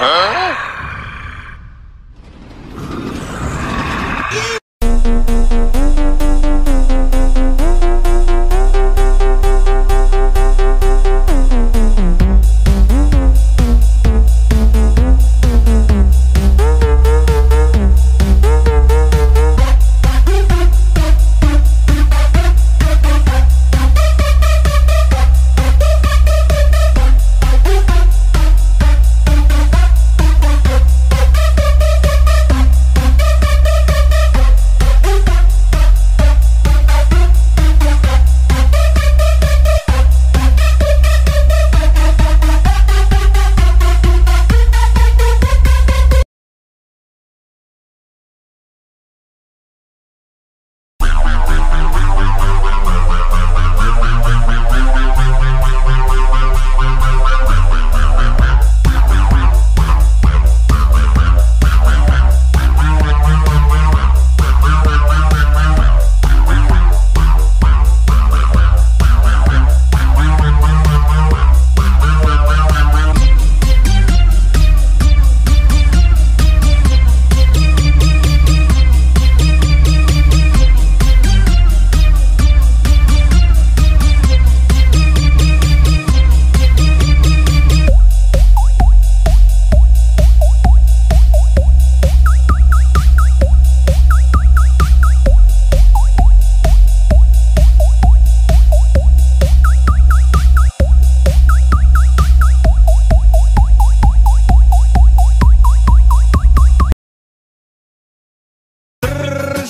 Huh?